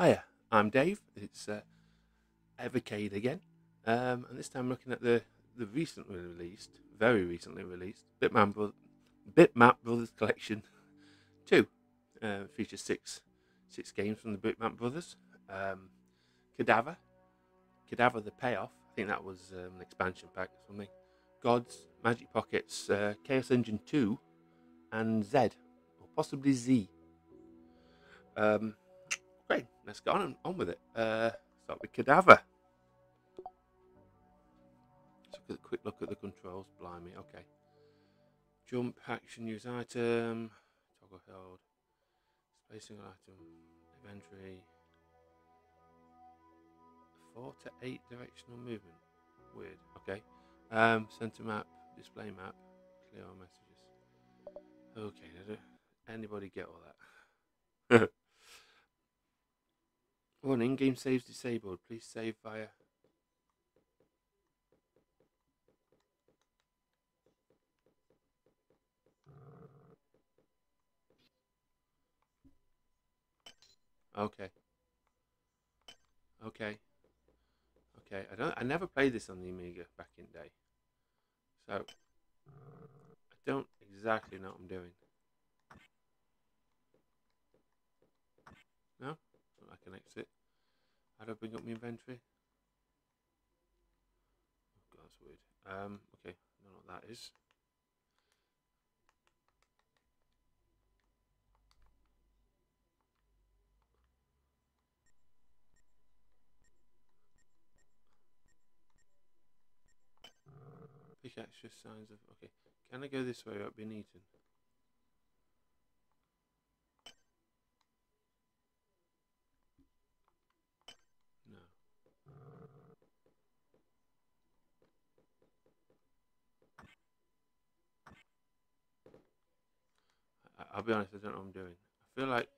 Hiya, I'm Dave. It's uh, Evercade again, um, and this time I'm looking at the the recently released, very recently released Bitman Bro- Bitmap Brothers Collection Two. Uh, features six six games from the Bitmap Brothers. Um, Cadaver, Cadaver the Payoff. I think that was um, an expansion pack or something. Gods, Magic Pockets, uh, Chaos Engine Two, and Z, or possibly Z. Um, great, let's go on on with it. Uh, start with Cadaver. A quick look at the controls. Blimey, okay. Jump, action, use item, toggle held, spacing item, inventory. Four to eight directional movement. Weird. Okay. Um, center map, display map, clear messages. Okay. Did anybody get all that? One in-game saves disabled. Please save via. Okay. Okay. Okay. I don't. I never played this on the Amiga back in day, so I don't exactly know what I'm doing. No, Can exit. How do I bring up my inventory? Oh, God, that's weird. Um, okay, I know what that is. Pick extra signs of. Okay, can I go this way without being eaten? No. I, I'll be honest, I don't know what I'm doing. I feel like.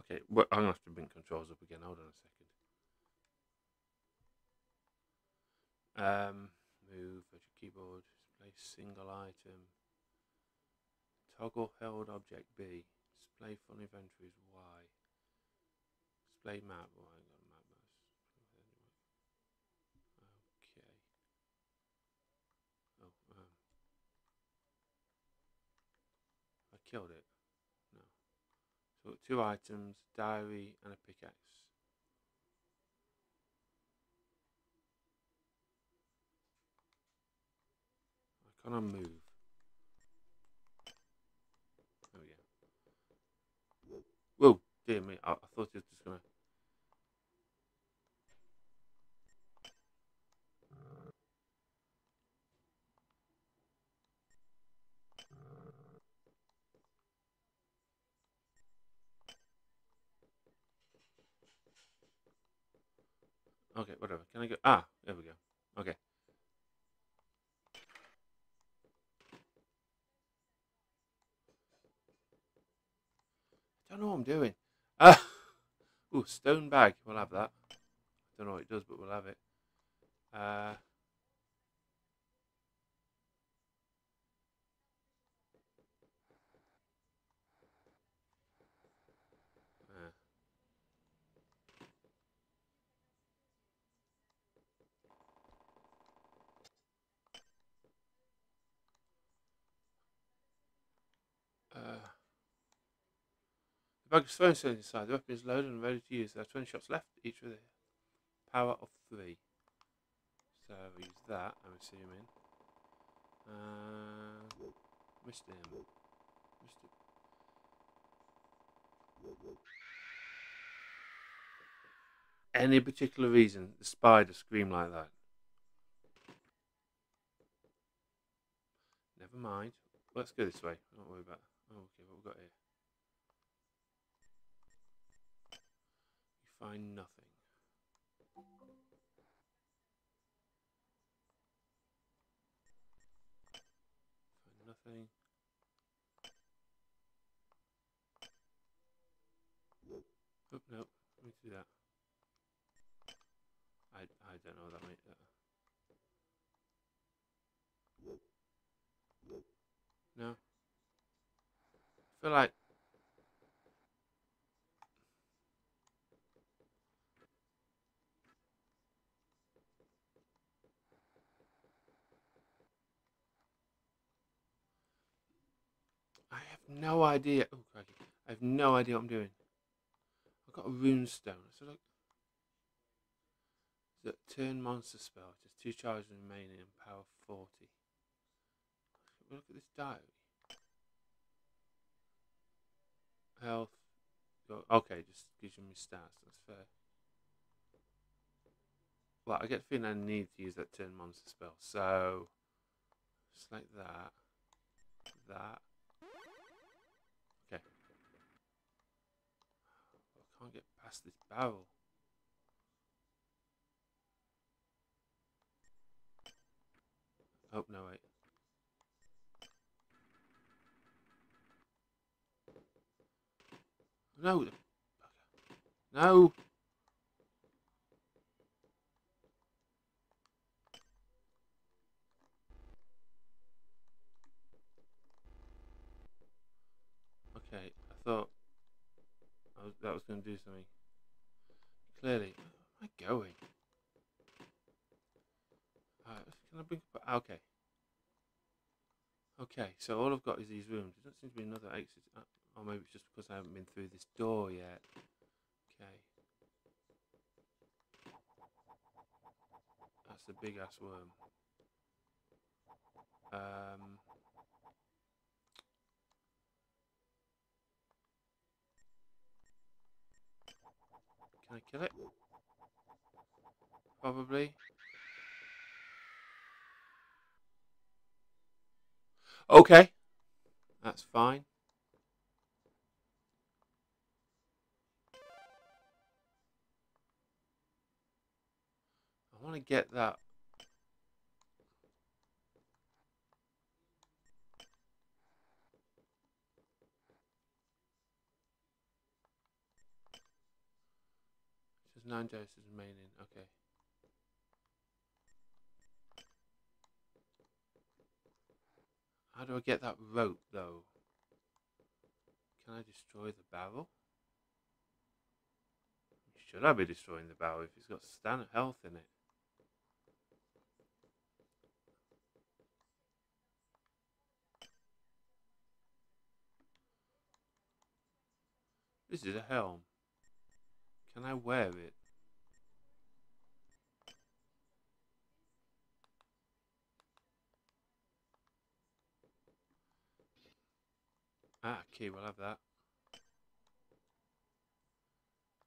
Okay, well, I'm gonna have to bring controls up again. Hold on a second. Um, move, virtual keyboard, display single item, toggle held object B, display full inventories Y, display map. Oh, I ain't got a map. That's okay. Oh, um, I killed it. No. So two items, diary and a pickaxe. I can't move. Oh yeah. Whoa, dear me! I, I thought it was just gonna. Okay, whatever. Can I go? Ah, there we go. Okay. I don't know what I'm doing. Uh, ooh, stone bag. We'll have that. I don't know what it does, but we'll have it. Uh, bag still inside. The weapon is loaded and ready to use. There are 20 shots left, each with a power of 3. So we use that, I'm assuming. Uh, missed him. Missed him. Any particular reason the spider screamed like that? Never mind. Let's go this way. Don't worry about. Oh, okay, what we got here? Find nothing. Find nothing. Oh no, let me do that. I I don't know what that means. Uh, No. I feel like I have no idea. Oh, crikey. I have no idea what I'm doing. I've got a rune stone. So look. The turn monster spell. Just two charges remaining and power 40. Look at this diary. Health. Oh, okay, just gives you my stats. That's fair. Well, I get the feeling I need to use that turn monster spell. So, just like that. That. Can't get past this barrel. Oh, no, wait. No. No. Okay, I thought was, that was going to do something. Clearly, where am I going? Can I bring up... Okay. Okay, so all I've got is these rooms. There doesn't seem to be another exit. Or maybe it's just because I haven't been through this door yet. Okay. That's a big ass worm. Um... Can I kill it? Probably. Okay. That's fine. I want to get that. Just nine doses remaining. Okay. How do I get that rope, though? Can I destroy the barrel? Should I be destroying the barrel if it's got standard health in it? This is a helm. Can I wear it? Ah, key, we'll have that.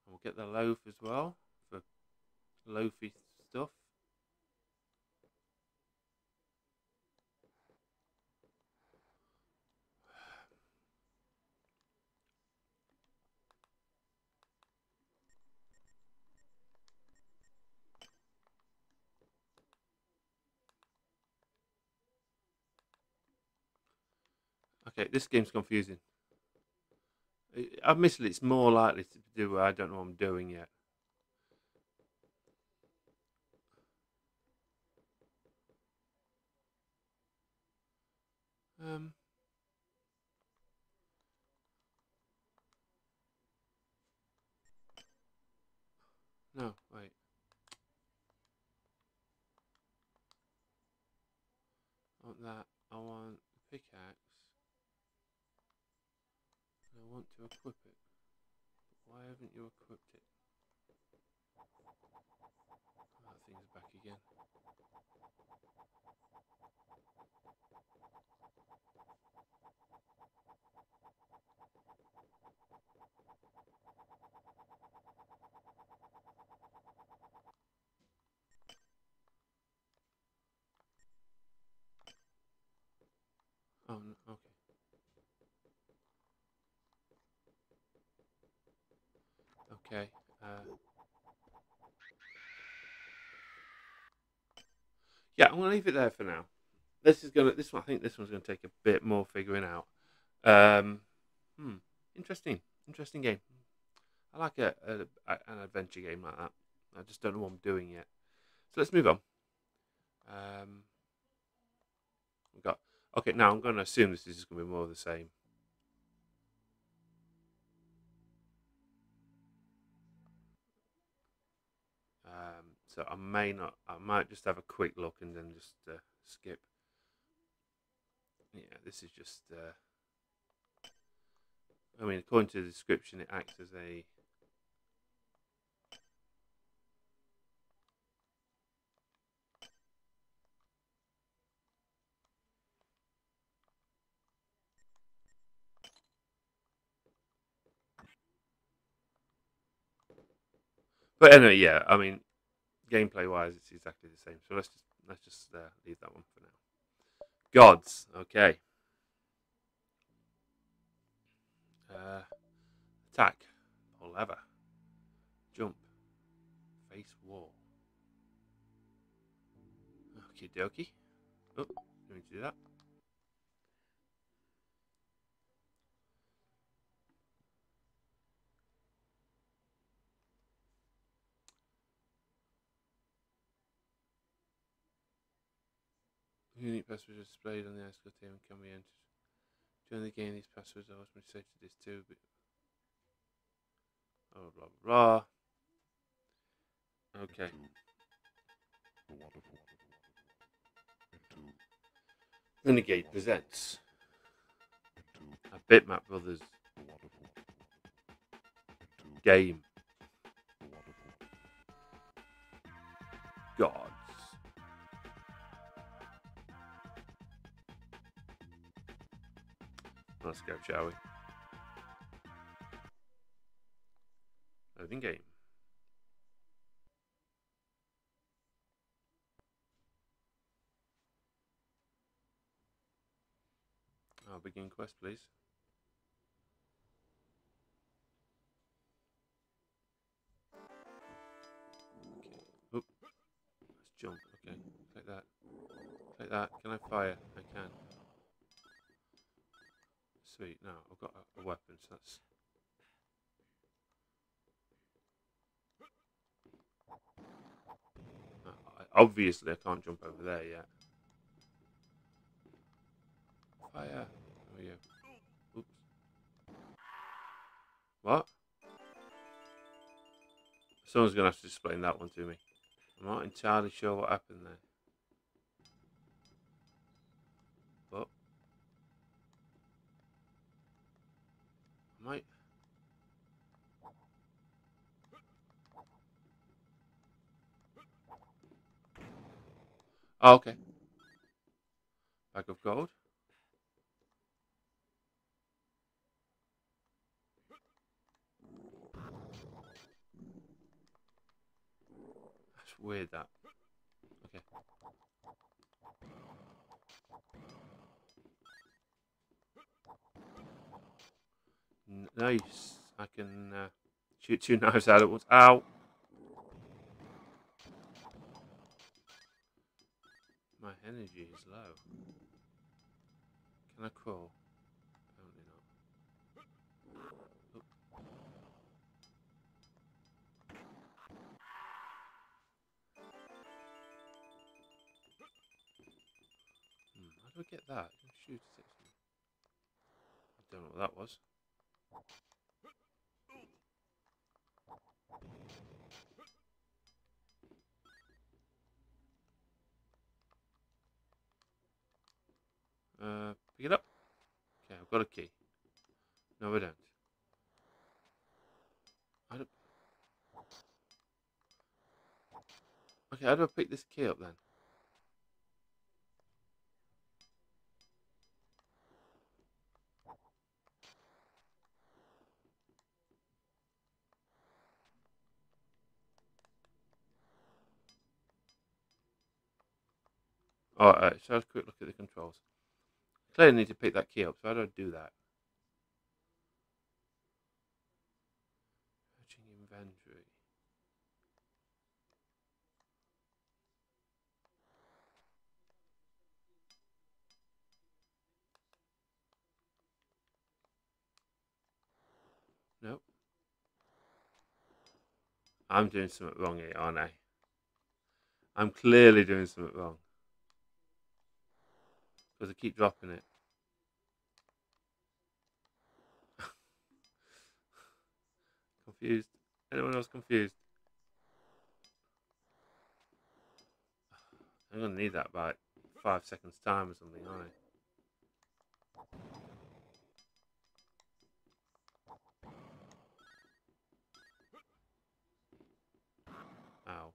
And we'll get the loaf as well for loafy stuff. Okay, this game's confusing. Admittedly, it's more likely to do where I don't know what I'm doing yet. Um... No, wait. I want that. I want pickaxe. Want to equip it. But why haven't you equipped it? Oh, that thing's back again. Oh, no, okay. Okay. Uh, yeah, I'm gonna leave it there for now. This is gonna. This one, I think, this one's gonna take a bit more figuring out. Um, hmm. Interesting. Interesting game. I like a, a, an adventure game like that. I just don't know what I'm doing yet. So let's move on. Um, we've got Okay, now I'm going to assume this is just going to be more of the same. So I may not, I might just have a quick look and then just uh, skip. Yeah, this is just, uh, I mean, according to the description, it acts as a But anyway, yeah, I mean, gameplay wise, it's exactly the same. So let's just let's just uh, leave that one for now. Gods, okay. Uh, attack, pull lever, jump, face wall. Okie dokie. Oh, let me do that. Unique passwords are displayed on the ice team and can be entered. During the game, these passwords are automatically set to this too, but oh, blah blah blah. Okay. Renegade presents a Bitmap Brothers game. Gods. Let's go, shall we? Loading game. I'll begin quest, please. Okay. Oop. Let's jump. Okay. Take that. Take that. Can I fire? I can. Sweet. Now I've got a, a weapon, so that's. Uh, obviously, I can't jump over there yet. Fire. Oh yeah. Oops. What? Someone's going to have to explain that one to me. I'm not entirely sure what happened there. Oh, okay. Bag of gold. That's weird that. Okay. Nice. I can uh, shoot two knives out at once. Ow! My energy is low. Can I crawl? Apparently not. Oop. Hmm, how do I get that? Shoot it. I don't know what that was. Uh, pick it up. Okay, I've got a key. No, I don't. I don't. Okay, how do I pick this key up then? Alright, so let's quick look at the controls. Clearly need to pick that key up, so how do I do that? Searching inventory. Nope. I'm doing something wrong here, aren't I? I'm clearly doing something wrong. Because I keep dropping it. confused. Anyone else confused? I'm gonna need that by five seconds time or something, aren't I? Ow.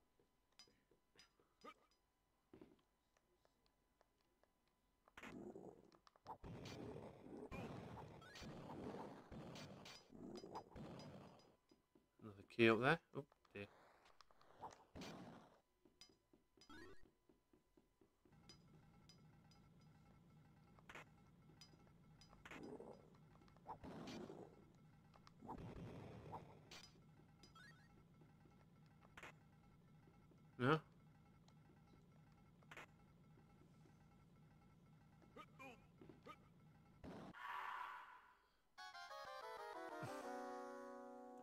Up there.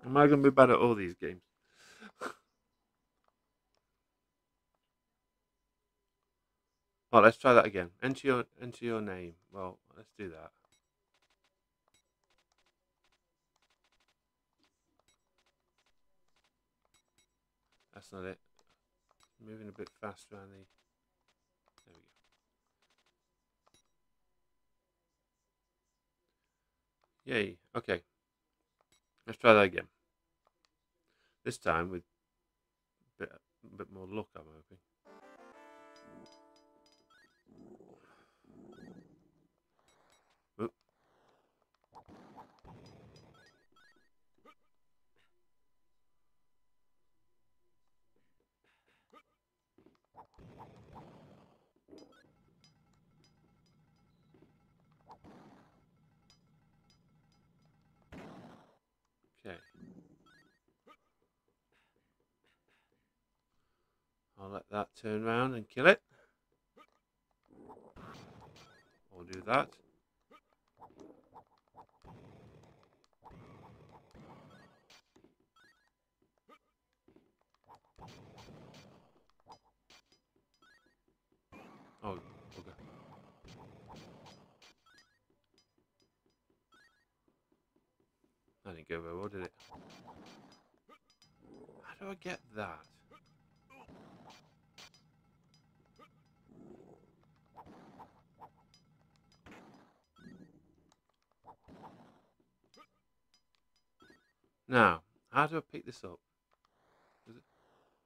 Am I going to be bad at all these games? oh, let's try that again. Enter your enter your name. Well, let's do that. That's not it. Moving a bit faster around the. There we go. Yay. Okay. Let's try that again. This time with a bit, a bit more luck, I'm hoping. I'll let that turn round and kill it. I'll do that. Oh, okay. Didn't go very well, did it? How do I get that? Now, how do I pick this up?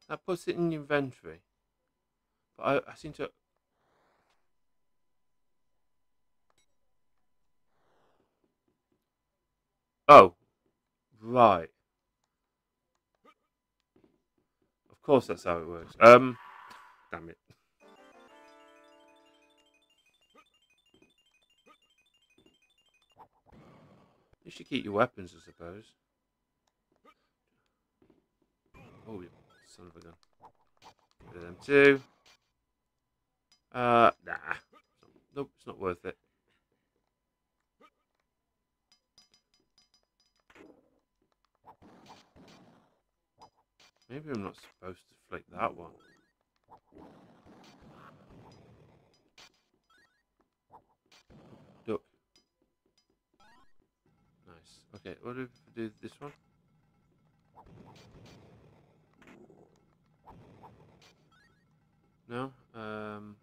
That puts it in inventory. But I, I seem to... Oh, right. Of course that's how it works. Um, damn it. You should keep your weapons, I suppose. Oh, you son of a gun. Them too. Uh, nah. Nope, it's not worth it. Maybe I'm not supposed to flick that one. Duck. Nice. Okay, what do we do this one? No? Um...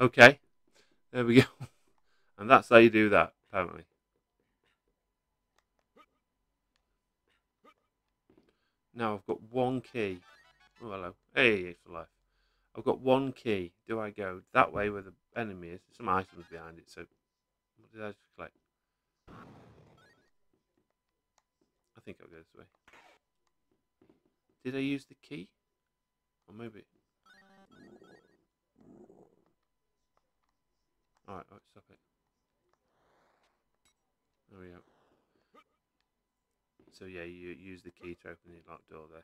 Okay, there we go. And that's how you do that, apparently. Now I've got one key. Oh, hello. Hey, for life. I've got one key. Do I go that way where the enemy is? There's some items behind it, so what did I just collect? I think I'll go this way. Did I use the key? Or maybe... Alright, alright, stop it. There we go. So yeah, you use the key to open the locked door there.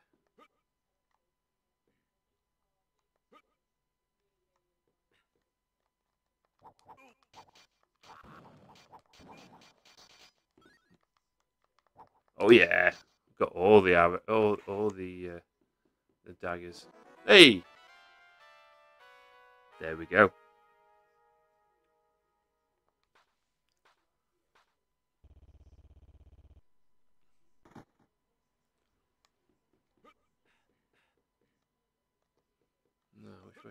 Oh yeah, got all the all all the uh, the daggers. Hey, there we go.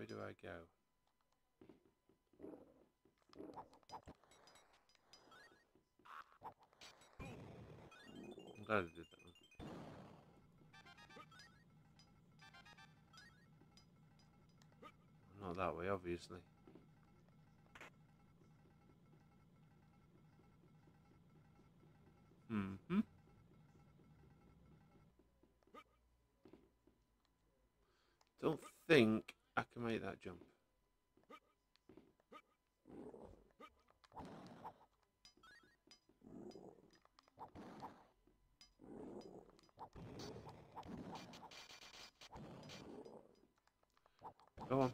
Way do I go? I'm glad I did that one. Not that way, obviously. Mm-hmm. Don't think I can make that jump. Go on.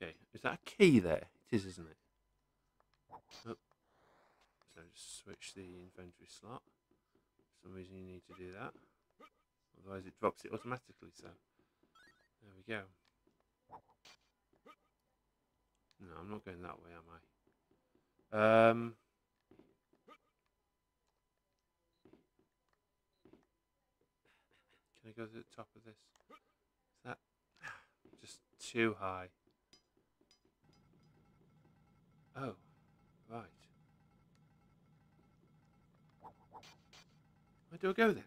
Okay, is that a key there? It is, isn't it? Oh. So just switch the inventory slot. For some reason you need to do that. Otherwise it drops it automatically, so there we go. No, I'm not going that way, am I? Um, can I go to the top of this? Is that just too high? Oh, right. Where do I go then?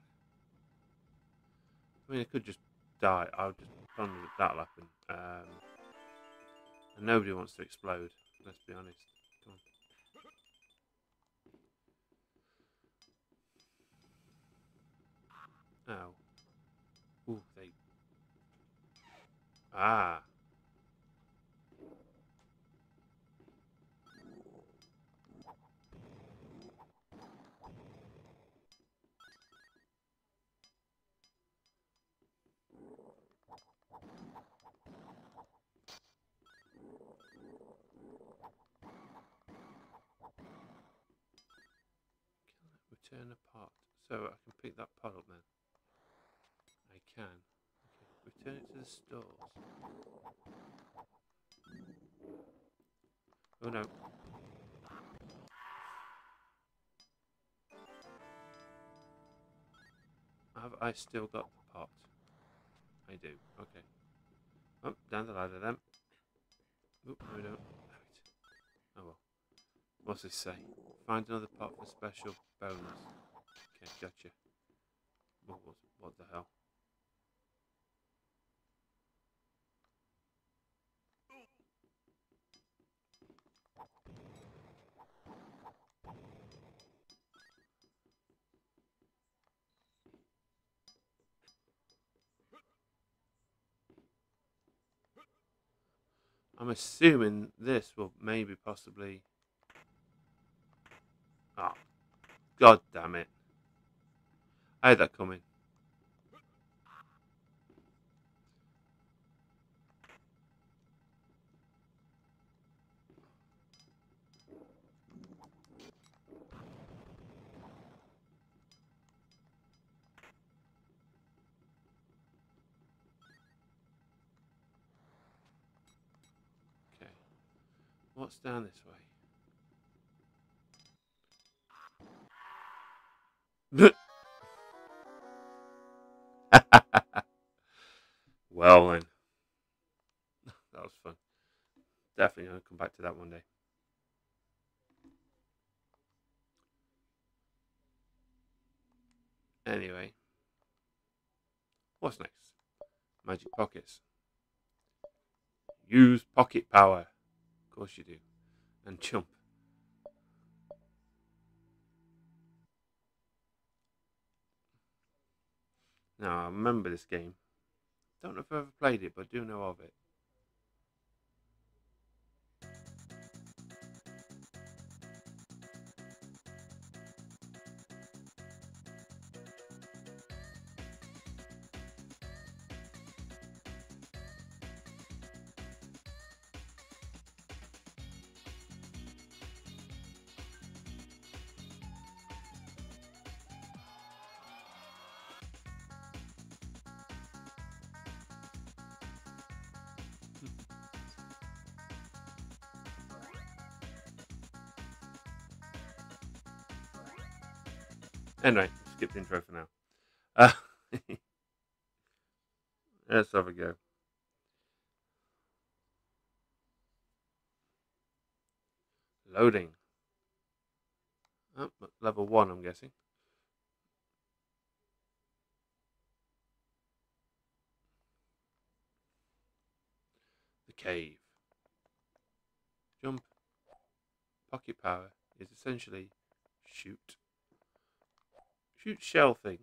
I mean, I could just die. I'll just with that'll happen. Um, and nobody wants to explode. Let's be honest. Come on. Ooh, they. Ah. Return a pot. So I can pick that pot up then. I can. Okay. Return it to the stores. Oh no. Have I still got the pot? I do. Okay. Oh, down the ladder then. Oop, no we don't. Oh well. What's this say? Find another pot for special bonus. Okay, gotcha. What, what, what the hell? I'm assuming this will maybe possibly Oh, god damn it. I had that coming. Okay. What's down this way? well then. That was fun. Definitely gonna come back to that one day. Anyway. What's next? Magic pockets. Use pocket power. Of course you do. And jump. Now, I remember this game. Don't know if I've ever played it, but I do know of it. Anyway, skip the intro for now. Uh, let's have a go. Loading. Oh, level one, I'm guessing. The cave. Jump. Pocket power is essentially shoot. Shoot shell thing.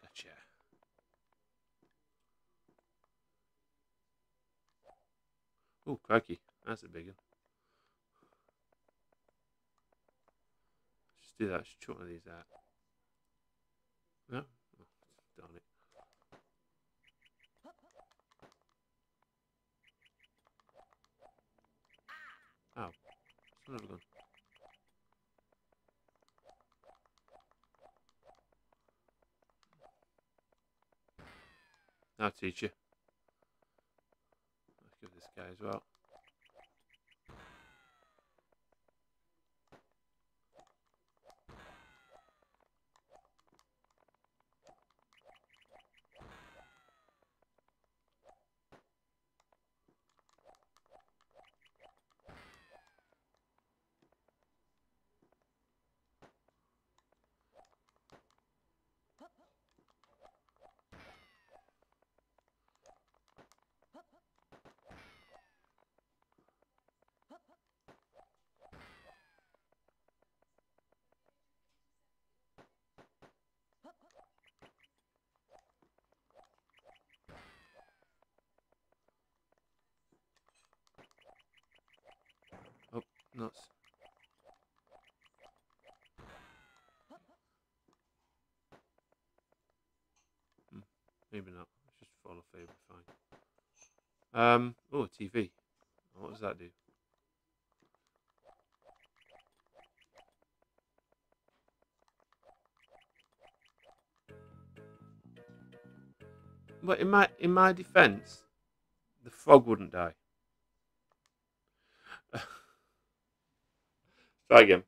Gotcha. Oh, crikey. That's a big one. Just do that. Just chuck one of these out. No? Oh, darn it. Ow. Son of a gun. I'll teach you. Let's give this guy as well. Oh, nuts. Hmm, maybe not. Let's just follow favour, fine. Um, oh, TV. What does that do? But in my in my defence, the frog wouldn't die. Try again.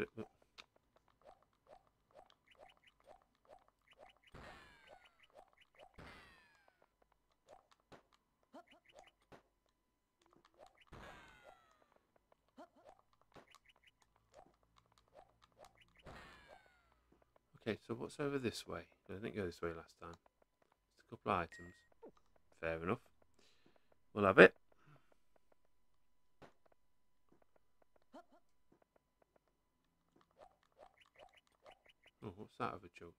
Okay, so what's over this way? I didn't go this way last time. Just a couple of items. Fair enough. We'll have it. Mm-hmm. Oh, what's that over choked?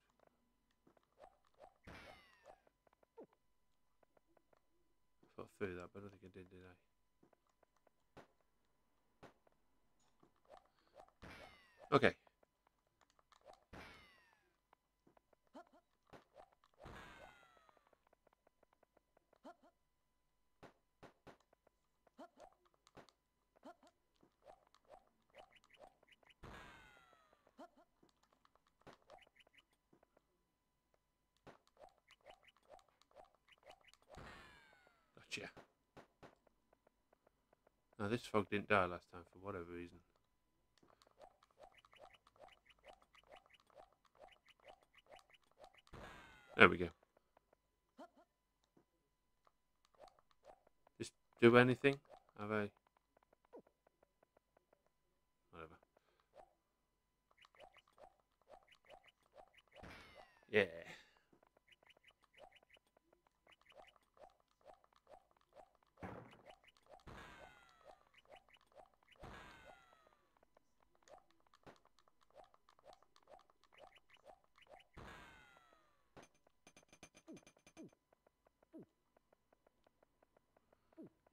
I thought I threw that, but I don't think I did, did I? Okay. Gotcha. Now this frog didn't die last time for whatever reason. There we go. Just do anything? Have I? Whatever. Yeah.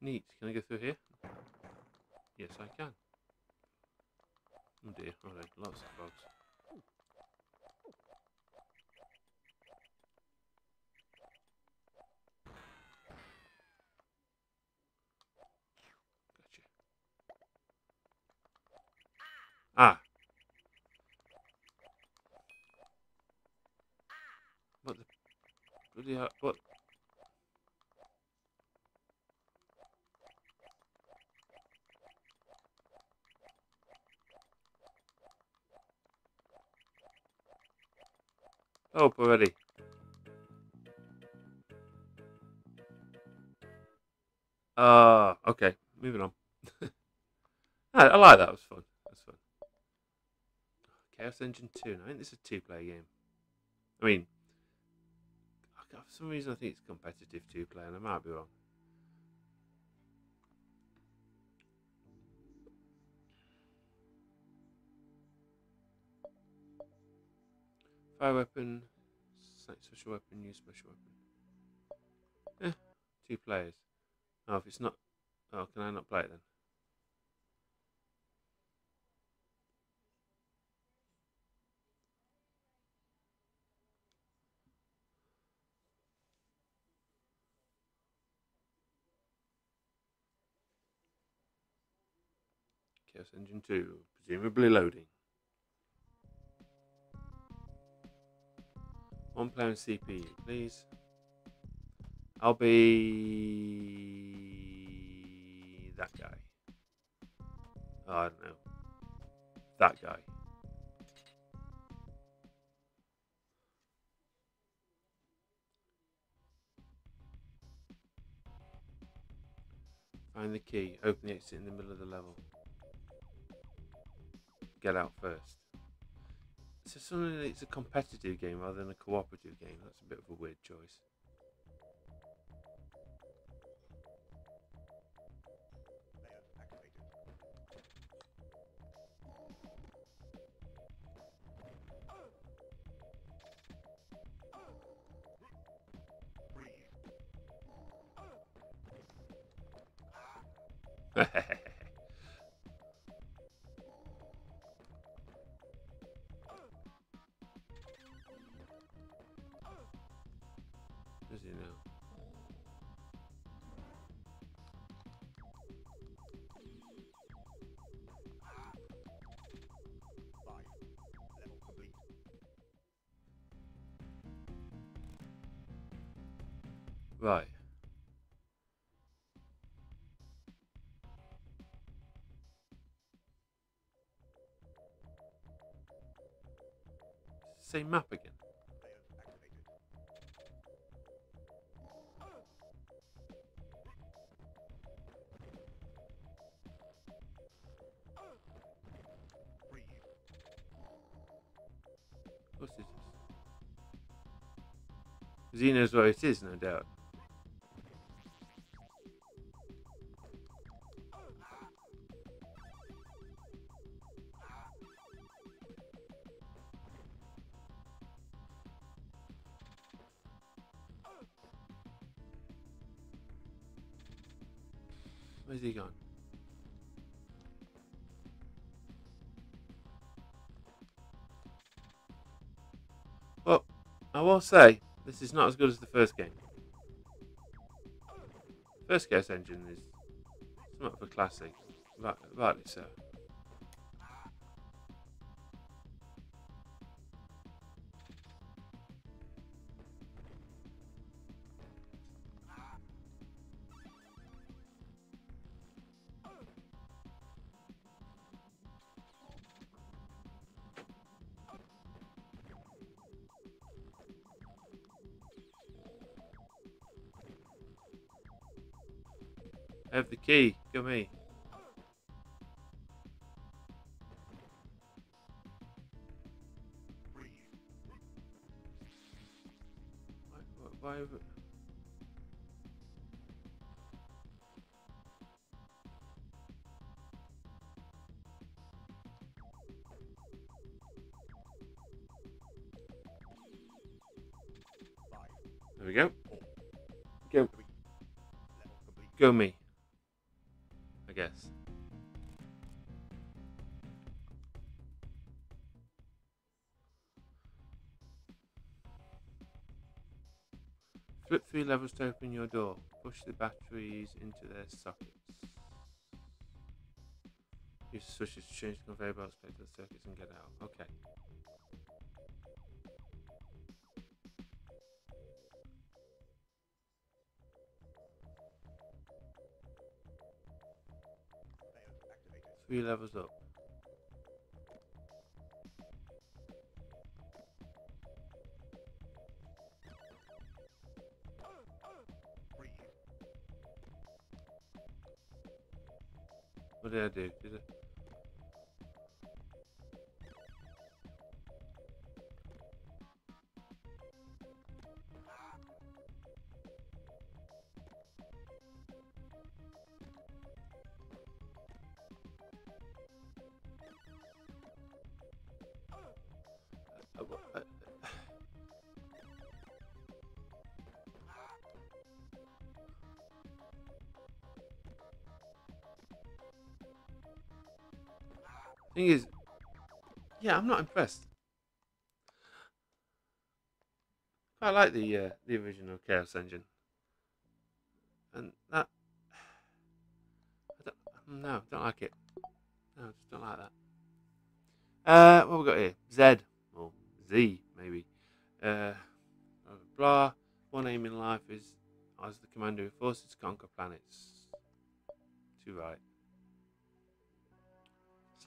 Neat. Can I go through here? Yes, I can. Oh dear, alright, lots of bugs. Gotcha. Ah! What the bloody hell? What? Oh, already. Uh, okay, moving on. I, I like that. It was fun. That's fun. Chaos Engine 2. Now, I think this is a two-player game. I mean, for some reason I think it's competitive two-player, and I might be wrong. Fire weapon, special weapon, use special weapon. Eh, two players. Oh, if it's not. Oh, can I not play it then? Chaos Engine 2, presumably loading. One player and CPU, please. I'll be that guy. Oh, I don't know. That guy. Find the key. Open the exit in the middle of the level. Get out first. So it's a competitive game rather than a cooperative game. That's a bit of a weird choice. He know? Right. Same map again. Because he knows where it is, no doubt. Will say, this is not as good as the first game. First Chaos Engine is of a classic, right, rightly so. I have the key. Go me. Levels to open your door. Push the batteries into their sockets. Use the switches to change the conveyor belts, play to the circuits, and get out. Okay. Three levels up. Thing is, yeah, I'm not impressed. I like the uh, the original Chaos Engine, and that I don't, no, don't like it. No, just don't like that. Uh, what we got here? Z or Z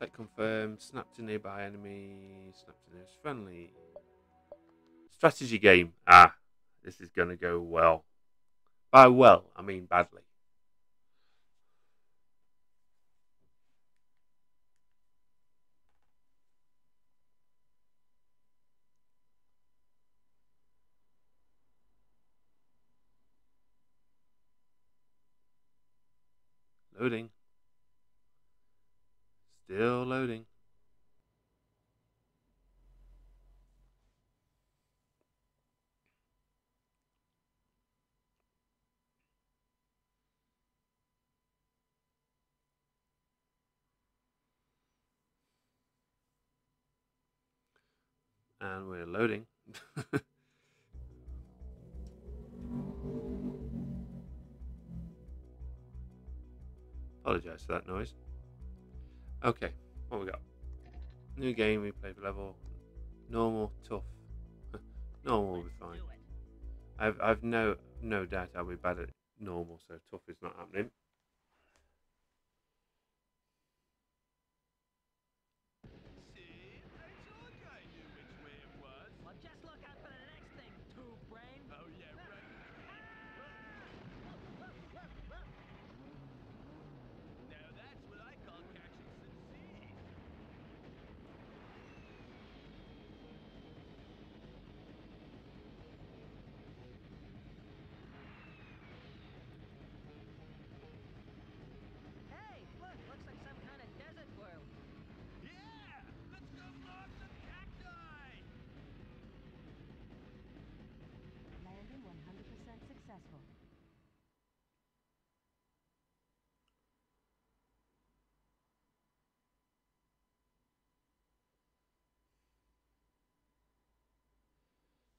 Select confirm. Snap to nearby enemy. Snap to nearest friendly. Strategy game. Ah, this is gonna go well. By well, I mean badly. Loading. Still loading. And we're loading. Apologize for that noise. Okay, what we got? New game, we play level. Normal, tough. normal will be fine. I've I've no no doubt I'll be bad at normal, so tough is not happening.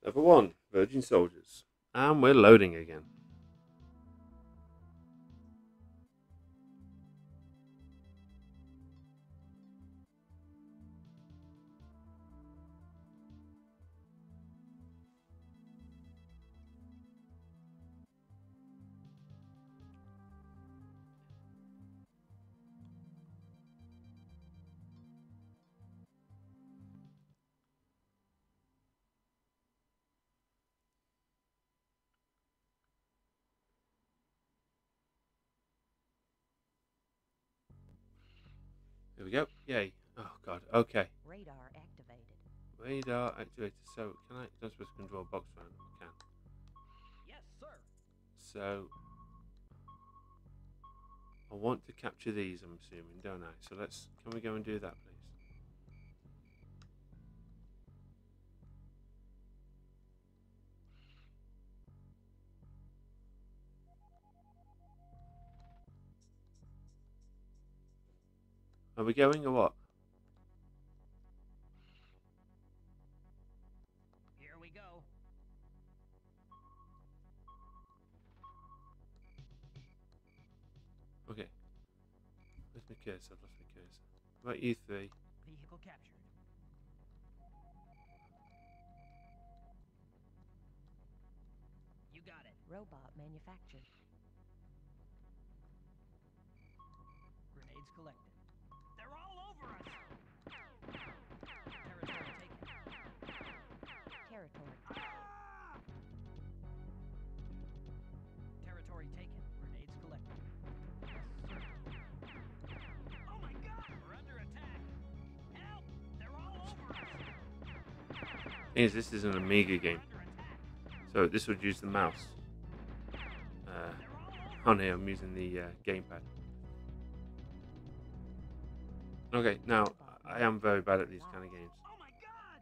Level one, Virgin Soldiers, and we're loading again. Go. Yay. Oh god. Okay. Radar activated. Radar activated. So can I? I'm supposed to control box phone. I can. Yes, sir. So I want to capture these. I'm assuming, don't I? So let's. Can we go and do that, please? Are we going or what? Here we go. Okay. Where's my cursor? Let me lost my cursor. Right, you three. Vehicle captured. You got it. Robot manufactured. Grenades collected. Thing is, this is an Amiga game, We're under attack! so this would use the mouse. Uh, They're all over on here, I'm using the uh, gamepad. Okay, now I am very bad at these kind of games. Oh my god!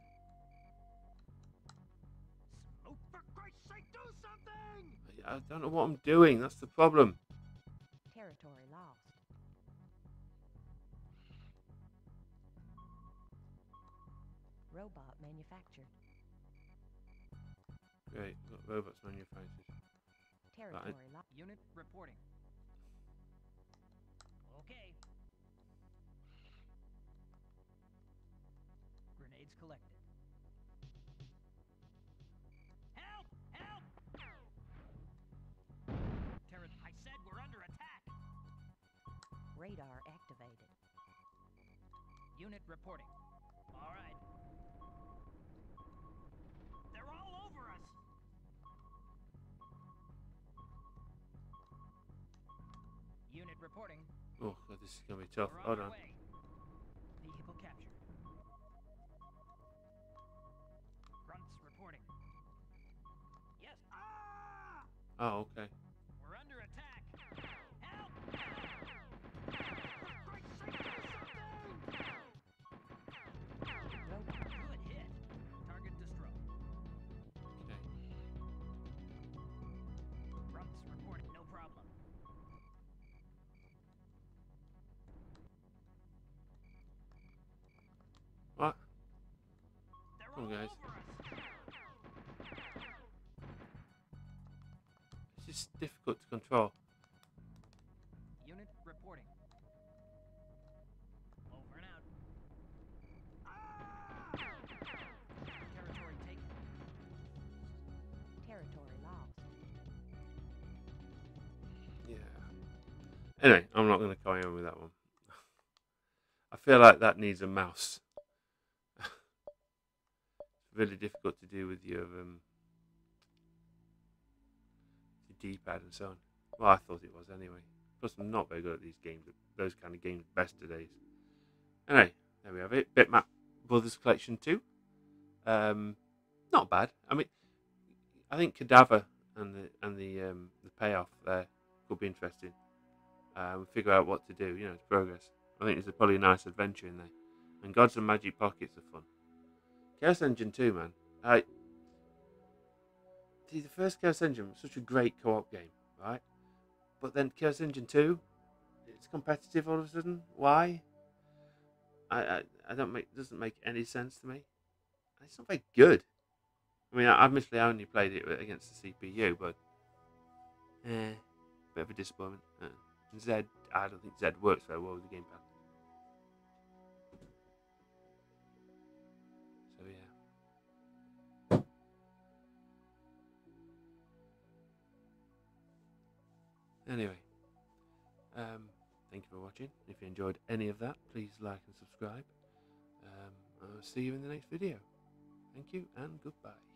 Oh, for Christ's sake, do something! I, I don't know what I'm doing. That's the problem. Great, got robots manufactured. Territory lost. Unit reporting. Okay. Grenades collected. Help! Help! Terran, I said we're under attack! Radar activated. Unit reporting. All right. Reporting. Oh god, this is gonna be tough. Hold on. Vehicle captured. Grunts reporting. Yes. Ah! Oh, okay. Come on, guys. over us. It's just difficult to control. Unit reporting. Over and out. Ah! Territory taken. Territory lost. Yeah. Anyway, I'm not going to carry on with that one. I feel like that needs a mouse. It's really difficult to do with your um, your D-pad and so on. Well, I thought it was anyway. Plus, I'm not very good at these games, those kind of games best of days. Anyway, there we have it. Bitmap Brothers Collection 2. Um, not bad. I mean, I think Cadaver and the and the um, the payoff there could be interesting. Uh, we figure out what to do. You know, it's progress. I think there's a probably a nice adventure in there. And Gods and Magic Pockets are fun. Chaos Engine 2, man. I see the first Chaos Engine was such a great co-op game, right? But then Chaos Engine 2, it's competitive all of a sudden. Why? I I, I don't make doesn't make any sense to me. It's not very good. I mean, admittedly I only played it against the CPU, but eh, bit of a disappointment. Uh, Z, I don't think Zed works very well with the gamepad. Anyway, um, thank you for watching. If you enjoyed any of that, please like and subscribe. Um, I'll see you in the next video. Thank you and goodbye.